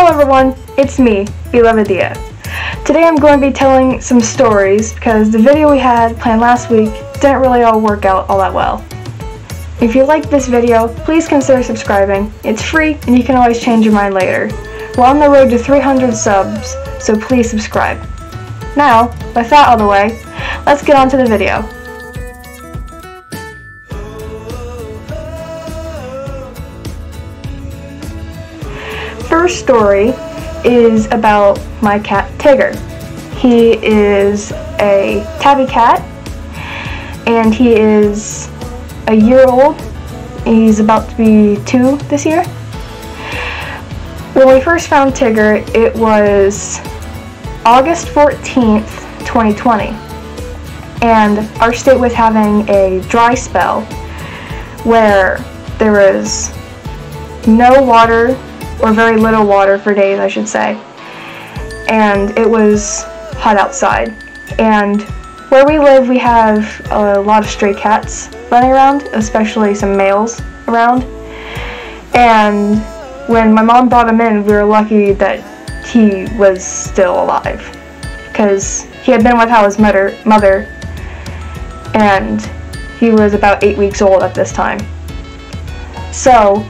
Hello everyone, it's me, Bee-lovedia. Today I'm going to be telling some stories because the video we had planned last week didn't really all work out all that well. If you like this video, please consider subscribing. It's free and you can always change your mind later. We're on the road to 300 subs, so please subscribe. Now, with that out of the way, let's get on to the video. First story is about my cat Tigger. He is a tabby cat and he is a year old. He's about to be two this year. When we first found Tigger, it was August 14th, 2020. And our state was having a dry spell where there was no water or very little water for days, I should say. And it was hot outside. And where we live, we have a lot of stray cats running around, especially some males around. And when my mom brought him in, we were lucky that he was still alive. Because he had been without his mother, mother, and he was about eight weeks old at this time. So,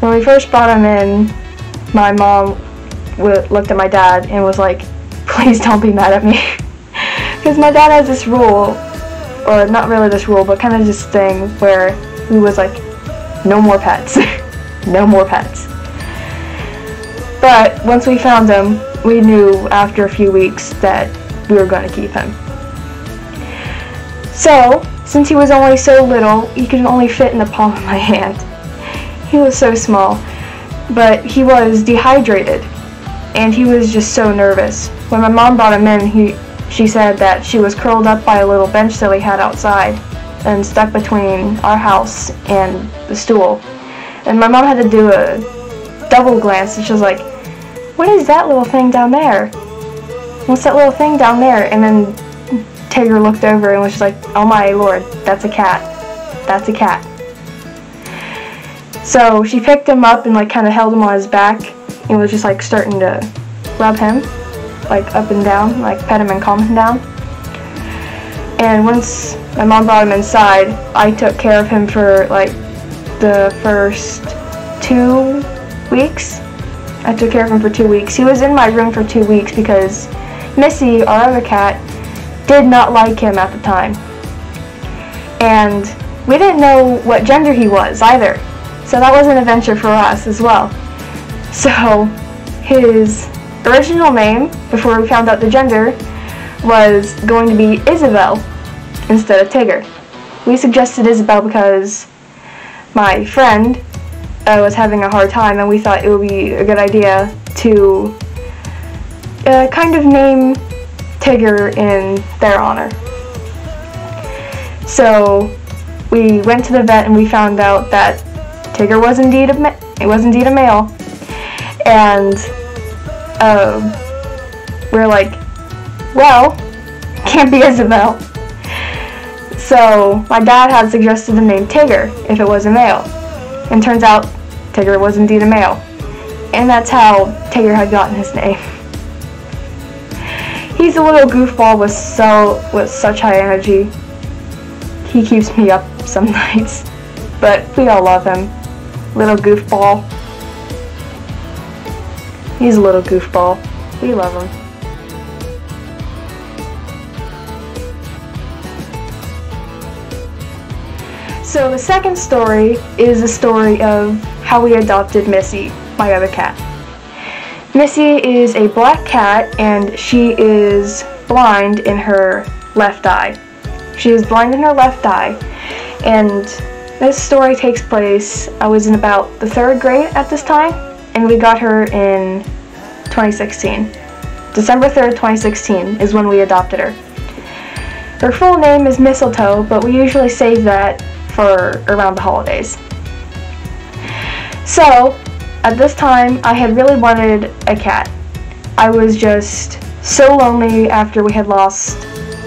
when we first brought him in, my mom looked at my dad and was like, please don't be mad at me. Because my dad has this rule, or not really this rule, but kind of this thing where he was like, no more pets. no more pets. But once we found him, we knew after a few weeks that we were going to keep him. So, since he was only so little, he could only fit in the palm of my hand. He was so small, but he was dehydrated and he was just so nervous. When my mom brought him in, he, she said that she was curled up by a little bench that we had outside and stuck between our house and the stool. And my mom had to do a double glance and she was like, what is that little thing down there? What's that little thing down there? And then Tigger looked over and was like, oh my lord, that's a cat. That's a cat. So she picked him up and like kind of held him on his back and was just like starting to rub him like up and down, like pet him and calm him down. And once my mom brought him inside, I took care of him for like the first two weeks. I took care of him for two weeks. He was in my room for two weeks because Missy, our other cat, did not like him at the time. And we didn't know what gender he was either. So that was an adventure for us as well. So his original name, before we found out the gender, was going to be Isabel instead of Tigger. We suggested Isabel because my friend uh, was having a hard time and we thought it would be a good idea to uh, kind of name Tigger in their honor. So we went to the vet and we found out that Tigger was indeed a it was indeed a male, and um, we're like, well, can't be Isabel. So my dad had suggested the name Tigger if it was a male, and turns out Tigger was indeed a male, and that's how Tigger had gotten his name. He's a little goofball with so with such high energy. He keeps me up some nights, but we all love him little goofball. He's a little goofball. We love him. So the second story is the story of how we adopted Missy, my other cat. Missy is a black cat and she is blind in her left eye. She is blind in her left eye and this story takes place, I was in about the third grade at this time, and we got her in 2016. December 3rd, 2016 is when we adopted her. Her full name is Mistletoe, but we usually save that for around the holidays. So, at this time, I had really wanted a cat. I was just so lonely after we had lost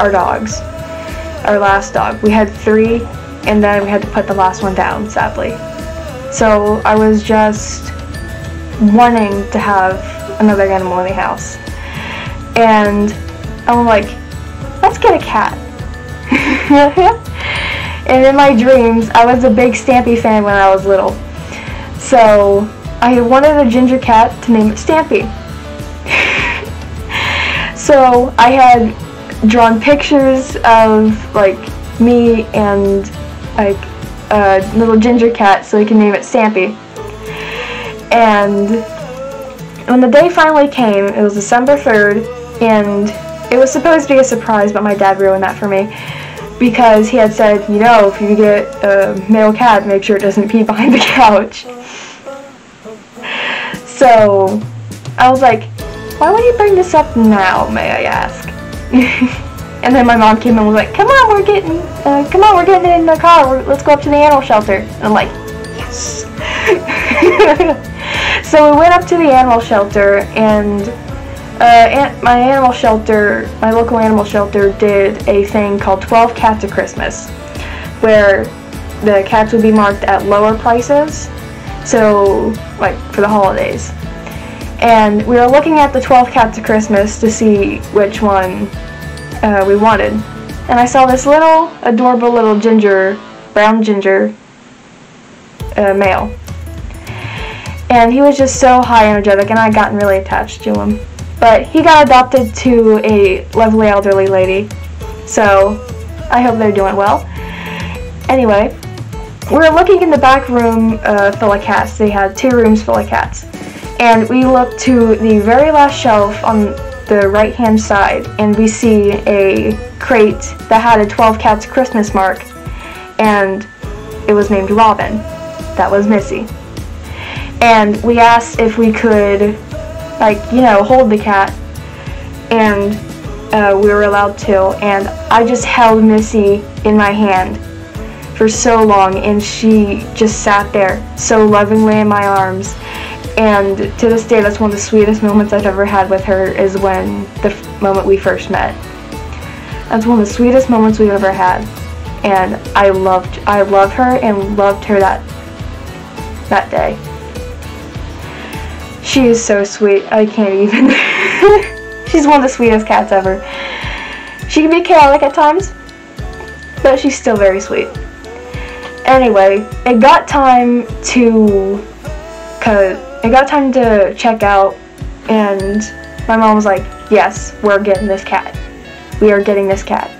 our dogs, our last dog. We had three and then we had to put the last one down, sadly. So I was just wanting to have another animal in the house. And I'm like, let's get a cat. and in my dreams, I was a big Stampy fan when I was little. So I wanted a ginger cat to name it Stampy. so I had drawn pictures of like me and like a little ginger cat so we can name it Stampy. And when the day finally came, it was December 3rd, and it was supposed to be a surprise, but my dad ruined that for me because he had said, you know, if you get a male cat, make sure it doesn't pee behind the couch. So I was like, why would you bring this up now, may I ask? and then my mom came and was like, come on, we're getting, uh, come on, we're getting in the car, we're, let's go up to the animal shelter. And I'm like, yes. so we went up to the animal shelter and uh, my animal shelter, my local animal shelter did a thing called 12 Cats of Christmas, where the cats would be marked at lower prices, so like for the holidays. And we were looking at the 12 Cats of Christmas to see which one uh, we wanted. And I saw this little, adorable little ginger, brown ginger uh, male. And he was just so high energetic, and I'd gotten really attached to him. But he got adopted to a lovely elderly lady, so I hope they're doing well. Anyway, we were looking in the back room uh, full of cats. They had two rooms full of cats. And we looked to the very last shelf on the right hand side and we see a crate that had a 12 cats Christmas mark and it was named Robin. That was Missy. And we asked if we could like, you know, hold the cat. And uh, we were allowed to. And I just held Missy in my hand for so long, and she just sat there so lovingly in my arms. And to this day, that's one of the sweetest moments I've ever had with her is when the moment we first met. That's one of the sweetest moments we've ever had. And I loved, I loved her and loved her that, that day. She is so sweet. I can't even. she's one of the sweetest cats ever. She can be chaotic at times, but she's still very sweet. Anyway, it got time to, cause it got time to check out, and my mom was like, "Yes, we're getting this cat. We are getting this cat."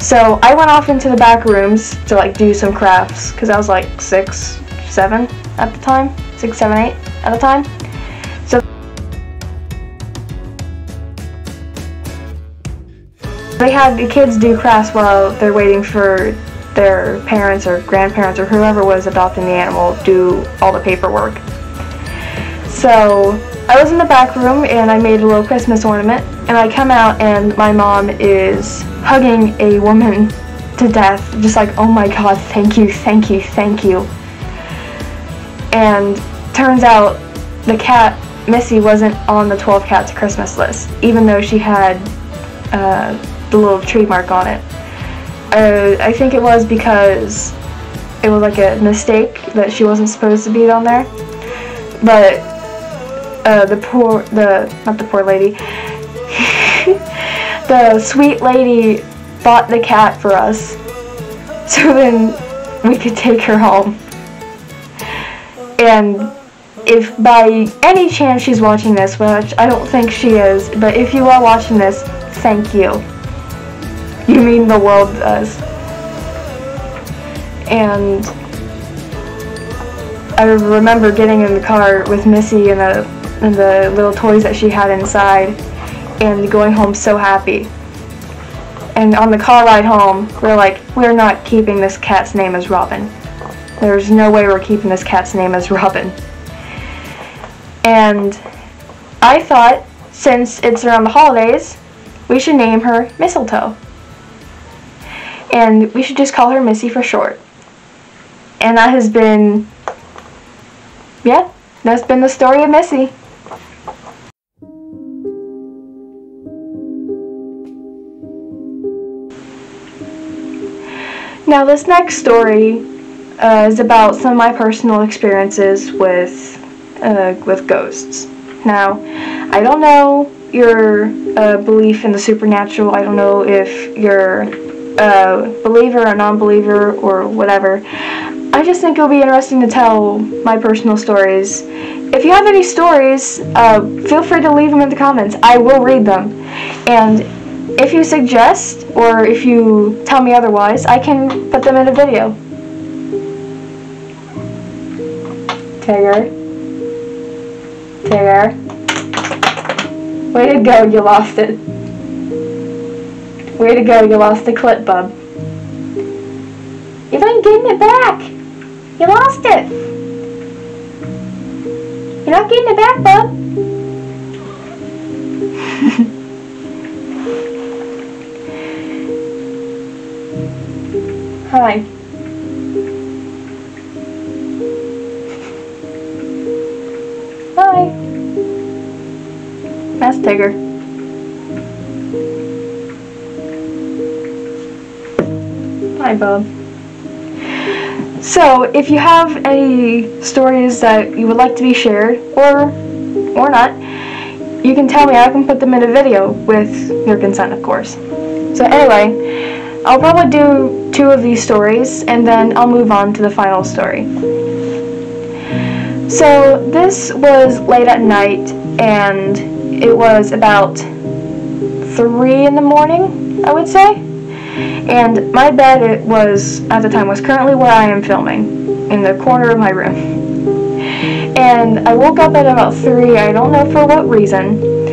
So I went off into the back rooms to like do some crafts, cause I was like six, seven at the time, six, seven, eight at the time. So they had the kids do crafts while they're waiting for their parents or grandparents or whoever was adopting the animal to do all the paperwork. So I was in the back room and I made a little Christmas ornament and I come out and my mom is hugging a woman to death just like oh my god thank you thank you thank you and turns out the cat Missy wasn't on the 12 cats Christmas list even though she had uh, the little trademark on it. Uh, I think it was because it was like a mistake that she wasn't supposed to be on there. But uh, the poor, the not the poor lady, the sweet lady bought the cat for us, so then we could take her home. And if by any chance she's watching this, which I don't think she is, but if you are watching this, thank you. You mean the world does. And I remember getting in the car with Missy and the, and the little toys that she had inside and going home so happy. And on the car ride home, we're like, we're not keeping this cat's name as Robin. There's no way we're keeping this cat's name as Robin. And I thought, since it's around the holidays, we should name her Mistletoe and we should just call her Missy for short. And that has been, yeah, that's been the story of Missy. Now, this next story uh, is about some of my personal experiences with uh, with ghosts. Now, I don't know your uh, belief in the supernatural. I don't know if you're a believer or non-believer or whatever. I just think it'll be interesting to tell my personal stories. If you have any stories, uh, feel free to leave them in the comments. I will read them. And if you suggest, or if you tell me otherwise, I can put them in a video. Tigger. Tigger. Way to go, you lost it. Way to go, you lost the clip, bub. You ain't getting it back. You lost it. You're not getting it back, bub. Hi. Hi. That's Tigger. Hi, Bob. So, if you have any stories that you would like to be shared, or or not, you can tell me. I can put them in a video with your consent, of course. So anyway, I'll probably do two of these stories, and then I'll move on to the final story. So this was late at night, and it was about three in the morning, I would say. And my bed it was at the time was currently where I am filming, in the corner of my room. And I woke up at about three. I don't know for what reason,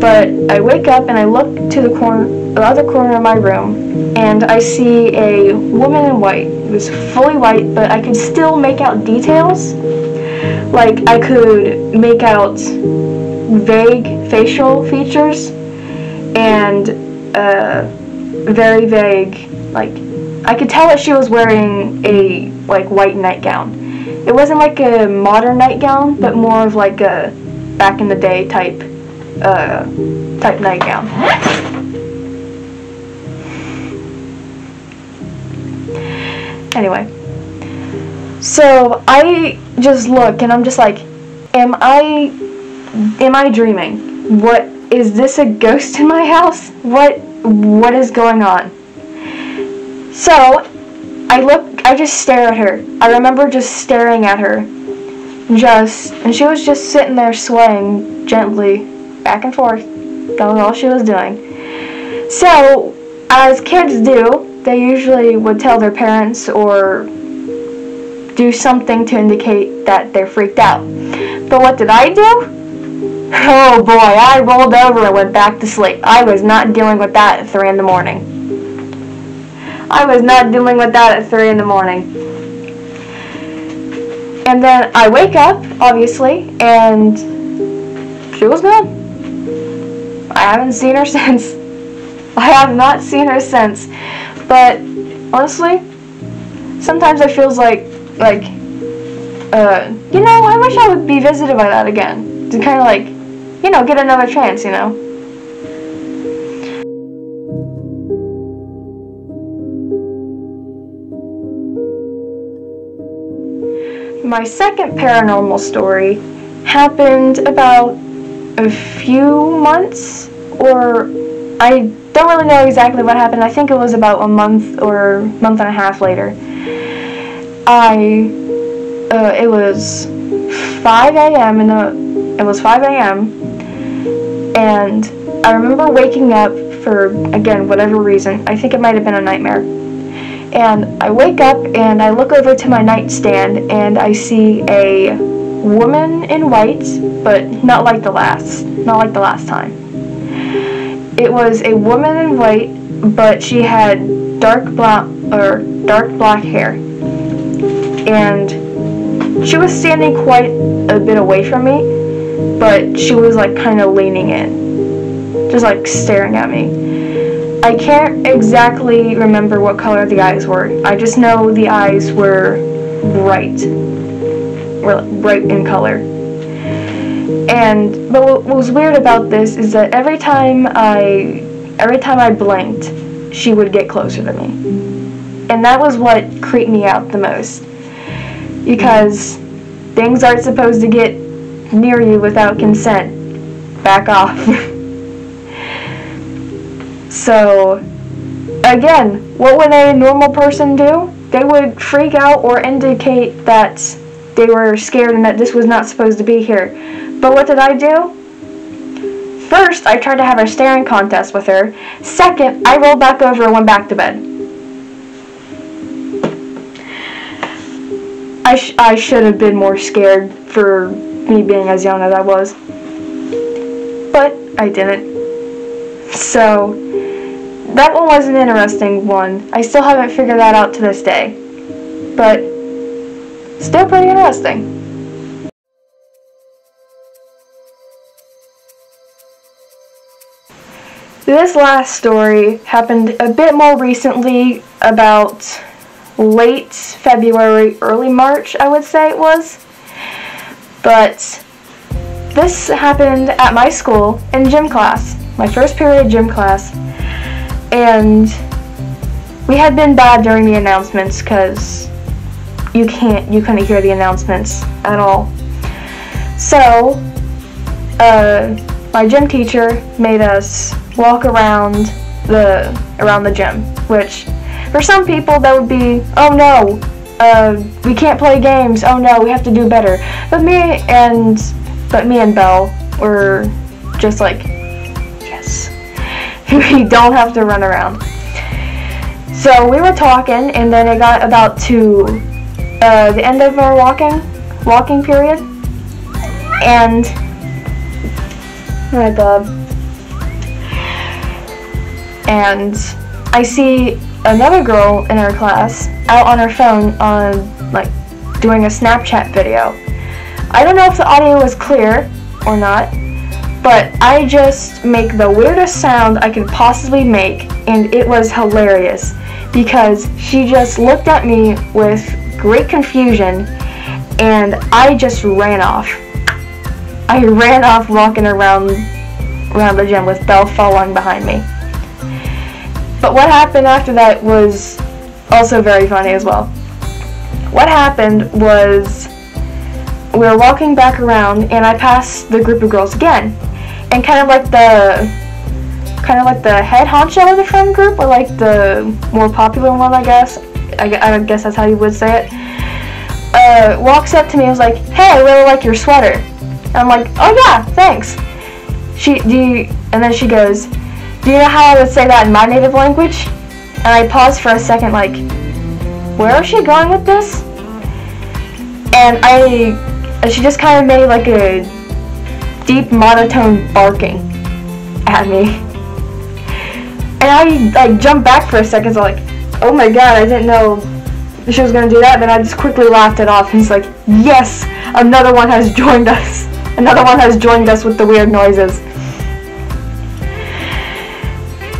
but I wake up and I look to the corner, the other corner of my room, and I see a woman in white. It was fully white, but I could still make out details. Like I could make out vague facial features and uh, very vague, like, I could tell that she was wearing a, like, white nightgown. It wasn't like a modern nightgown, but more of like a back in the day type, uh, type nightgown. Anyway, so I just look and I'm just like, am I, am I dreaming? What, is this a ghost in my house? What what is going on? So, I look, I just stare at her. I remember just staring at her. Just, and she was just sitting there swaying gently back and forth. That was all she was doing. So, as kids do, they usually would tell their parents or do something to indicate that they're freaked out. But what did I do? Oh boy, I rolled over and went back to sleep. I was not dealing with that at 3 in the morning. I was not dealing with that at 3 in the morning. And then I wake up, obviously, and she was gone. I haven't seen her since. I have not seen her since. But honestly, sometimes it feels like, like, uh, you know, I wish I would be visited by that again. To kind of like you know, get another chance, you know? My second paranormal story happened about a few months, or I don't really know exactly what happened. I think it was about a month or month and a half later. I, uh, it was 5 a.m. in the, it was 5 a.m. And I remember waking up for, again, whatever reason. I think it might have been a nightmare. And I wake up and I look over to my nightstand and I see a woman in white, but not like the last, not like the last time. It was a woman in white, but she had dark black or dark black hair. And she was standing quite a bit away from me, but she was like kind of leaning in, just like staring at me. I can't exactly remember what color the eyes were. I just know the eyes were bright, were bright in color. And but what was weird about this is that every time I every time I blinked, she would get closer to me. And that was what creeped me out the most. Because things aren't supposed to get near you without consent. Back off. so, again, what would a normal person do? They would freak out or indicate that they were scared and that this was not supposed to be here. But what did I do? First, I tried to have a staring contest with her. Second, I rolled back over and went back to bed. I, sh I should have been more scared for me being as young as I was. But I didn't. So, that one was an interesting one. I still haven't figured that out to this day. But, still pretty interesting. This last story happened a bit more recently, about late February, early March, I would say it was. But this happened at my school in gym class, my first period gym class. And we had been bad during the announcements because you can't, you couldn't hear the announcements at all. So, uh, my gym teacher made us walk around the around the gym, which for some people that would be, oh no, uh, we can't play games. Oh no, we have to do better. But me and but me and Belle were just like, yes, we don't have to run around. So we were talking, and then it got about to uh, the end of our walking walking period, and my bub, and I see another girl in our class out on her phone on like doing a Snapchat video. I don't know if the audio was clear or not, but I just make the weirdest sound I could possibly make and it was hilarious because she just looked at me with great confusion and I just ran off. I ran off walking around around the gym with Belle following behind me. But what happened after that was also very funny as well. What happened was we were walking back around and I passed the group of girls again. And kind of like the kind of like the head honcho of the friend group or like the more popular one I guess. I, I guess that's how you would say it. Uh, walks up to me and was like, "Hey, I really like your sweater." And I'm like, "Oh yeah, thanks." She do you, and then she goes, do you know how I would say that in my native language? And I paused for a second like, where is she going with this? And I, and she just kind of made like a deep monotone barking at me. And I like jumped back for a second, so like, oh my god, I didn't know she was gonna do that. Then I just quickly laughed it off. He's like, yes, another one has joined us. Another one has joined us with the weird noises.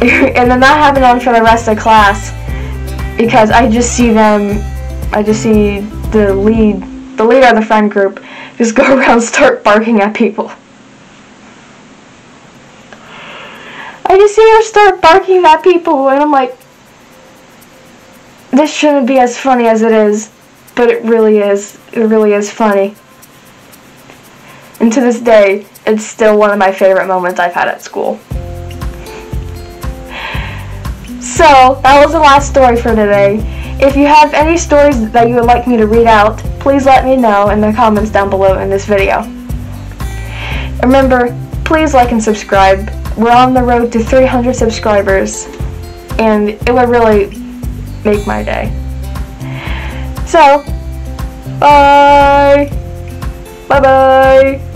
and then that happened on for the rest of class because I just see them, I just see the lead, the leader of the friend group just go around start barking at people. I just see her start barking at people and I'm like, this shouldn't be as funny as it is, but it really is. It really is funny. And to this day, it's still one of my favorite moments I've had at school. So, that was the last story for today. If you have any stories that you would like me to read out, please let me know in the comments down below in this video. Remember, please like and subscribe. We're on the road to 300 subscribers, and it would really make my day. So, bye! Bye-bye!